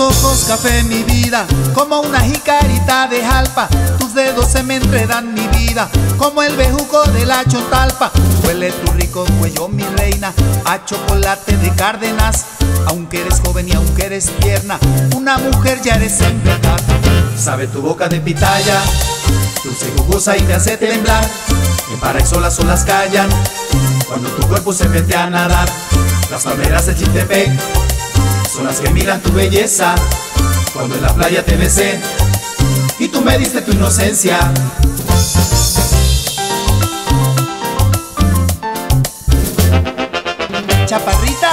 ojos café mi vida, como una jicarita de jalpa. Tus dedos se me enredan mi vida, como el bejuco de la chotalpa. Huele tu rico cuello mi reina, a chocolate de Cárdenas. Aunque eres joven y aunque eres tierna, una mujer ya eres en verdad. Sabe tu boca de pitaya, dulce jugosa y te hace temblar. En paraíso las olas callan, cuando tu cuerpo se mete a nadar. Las palmeras de Chiltepec son las que miran tu belleza. Cuando en la playa te besé y tú me diste tu inocencia. Chaparrita,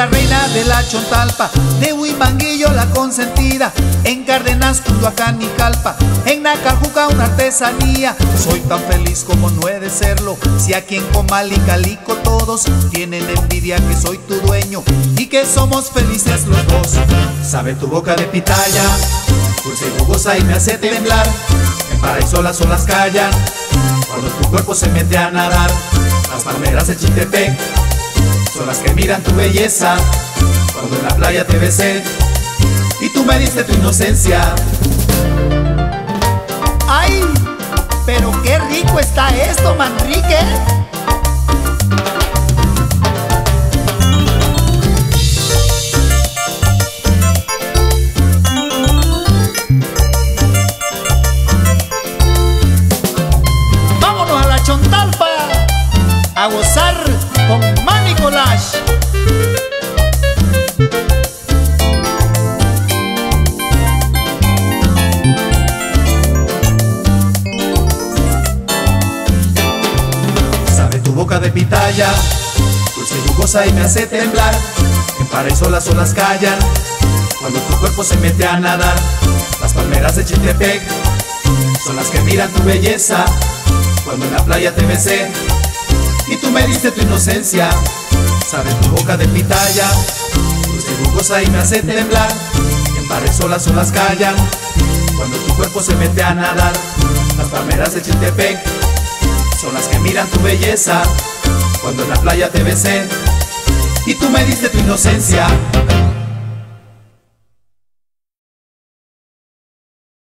la reina de la Chontalpa, de Huimanguillo la consentida, en Cárdenas, Culhuacán y Calpa, en Nacajuca una artesanía. Soy tan feliz como no he de serlo, si aquí en Comal y Calico todos tienen envidia que soy tu dueño y que somos felices los dos. Sabe tu boca de pitaya, dulce y jugosa y me hace temblar. En paraíso las olas callan, cuando tu cuerpo se mete a nadar. Las palmeras de Chiltepec las que miran tu belleza. Cuando en la playa te besé y tú me diste tu inocencia. ¡Ay! Pero qué rico está esto, Manrique. Vámonos a la Chontalpa a gozar con Sabe tu boca de pitaya, dulce y jugosa y me hace temblar. En paraíso las olas callan, cuando tu cuerpo se mete a nadar. Las palmeras de Chiltepec son las que miran tu belleza. Cuando en la playa te besé y tú me diste tu inocencia. Sabe tu boca de pitaya, dulce jugosa y me hace temblar. En paraíso las olas callan, cuando tu cuerpo se mete a nadar. Las palmeras de Chiltepec son las que miran tu belleza. Cuando en la playa te besé y tú me diste tu inocencia.